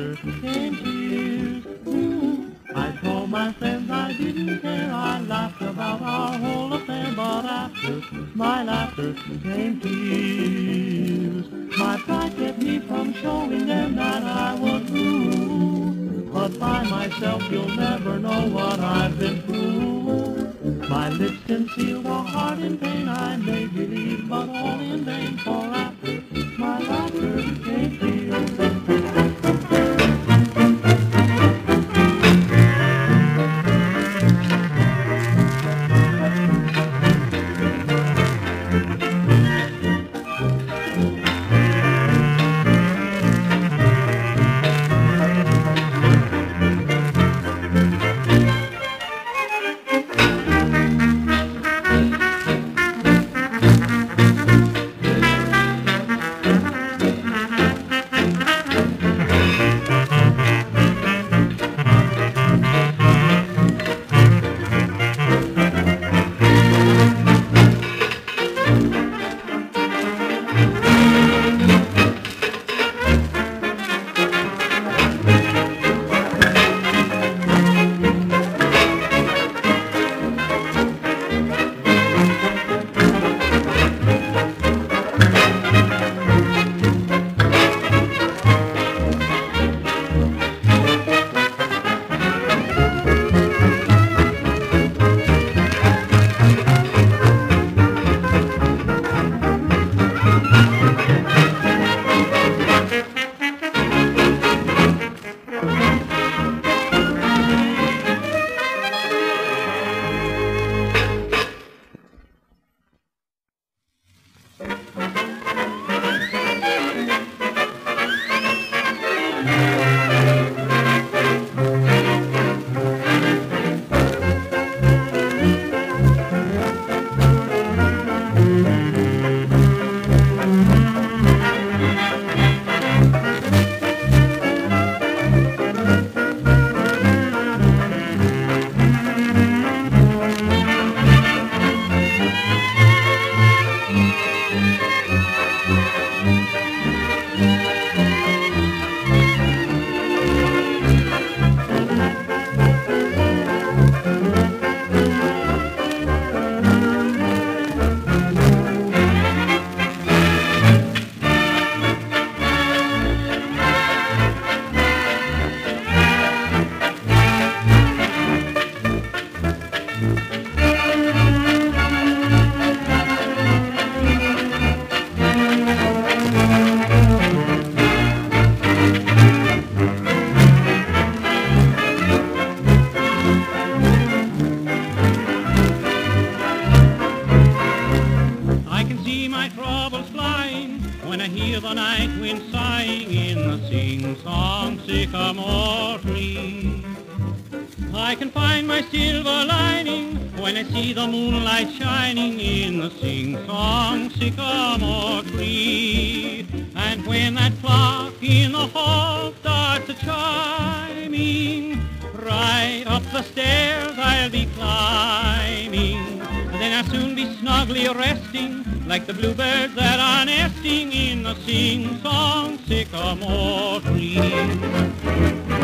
laughter came tears. I told my friends I didn't care. I laughed about our whole affair. But after my laughter came tears. My pride kept me from showing them that I was blue. But by myself you'll never know what I've been through. My lips concealed a heart in pain, I made believe, I flying when I hear the night wind sighing in the sing-song sycamore tree. I can find my silver lining when I see the moonlight shining in the sing-song sycamore tree. And when that clock in the hall starts a chiming, right up the stairs I'll be climbing. Then I'll soon be snugly resting like the bluebirds that are nesting in the sing-song sycamore tree.